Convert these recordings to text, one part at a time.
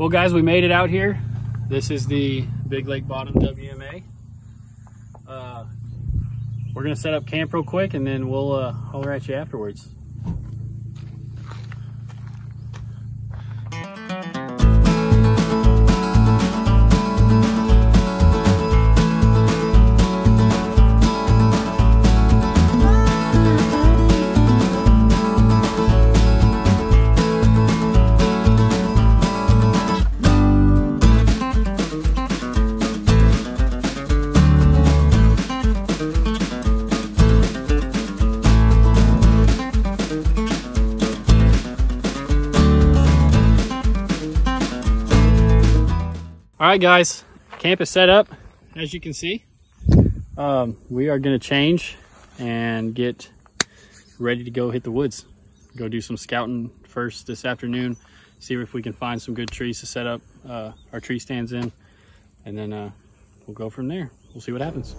Well, guys, we made it out here. This is the Big Lake Bottom WMA. Uh, we're gonna set up camp real quick and then we'll uh, holler at you afterwards. All right, guys, camp is set up, as you can see. Um, we are gonna change and get ready to go hit the woods. Go do some scouting first this afternoon, see if we can find some good trees to set up uh, our tree stands in, and then uh, we'll go from there. We'll see what happens.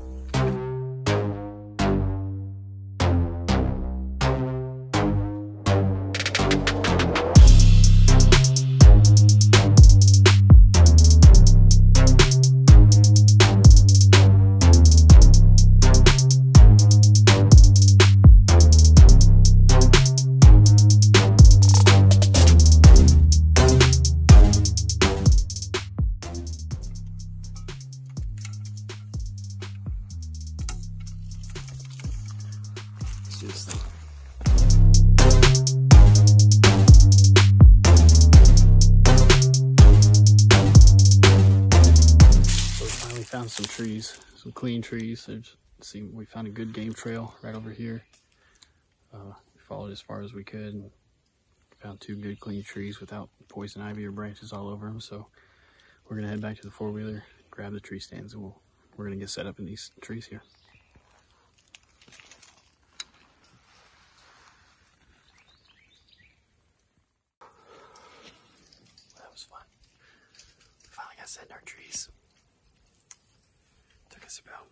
Thing. So we finally found some trees, some clean trees. There's, see, we found a good game trail right over here. Uh, we followed as far as we could and found two good clean trees without poison ivy or branches all over them. So we're gonna head back to the four wheeler, grab the tree stands, and we'll we're gonna get set up in these trees here. Got our trees. Took us about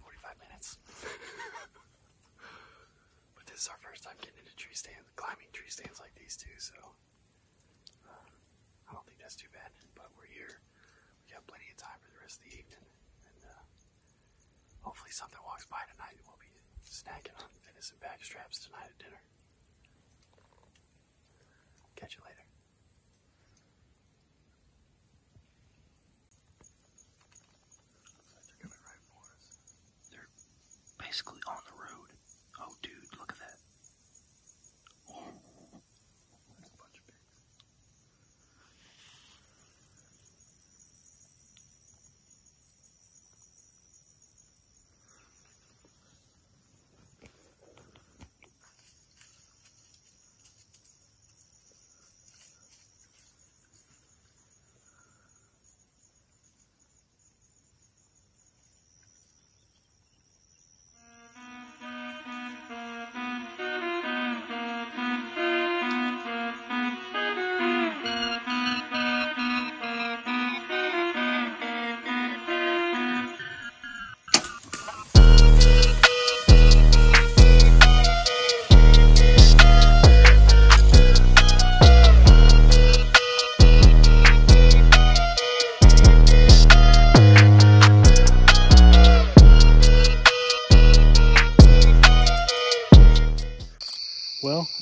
45 minutes. but this is our first time getting into tree stands, climbing tree stands like these two, so uh, I don't think that's too bad. But we're here. We got plenty of time for the rest of the evening. And uh, hopefully something walks by tonight and we'll be snacking on venison back straps tonight at dinner. Catch you later. They're coming right for us. They're basically on the road. Oh, dude, look at that.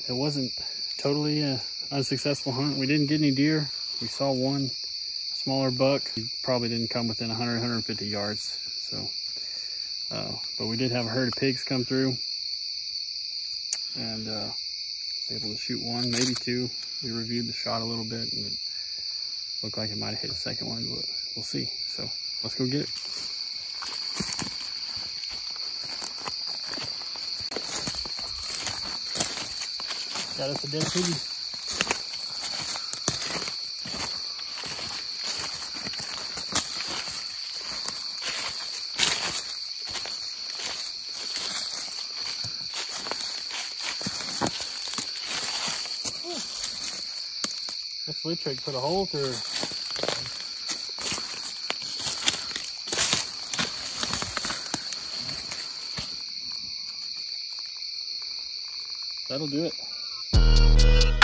It wasn't totally a unsuccessful hunt. We didn't get any deer. We saw one smaller buck. He probably didn't come within 100, 150 yards. So, uh, but we did have a herd of pigs come through and uh, was able to shoot one, maybe two. We reviewed the shot a little bit and it looked like it might have hit a second one, but we'll see. So let's go get it. Got us a dead piggy. That Slick Trick put a hole through. That'll do it. Thank you.